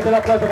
fuerte el aplauso.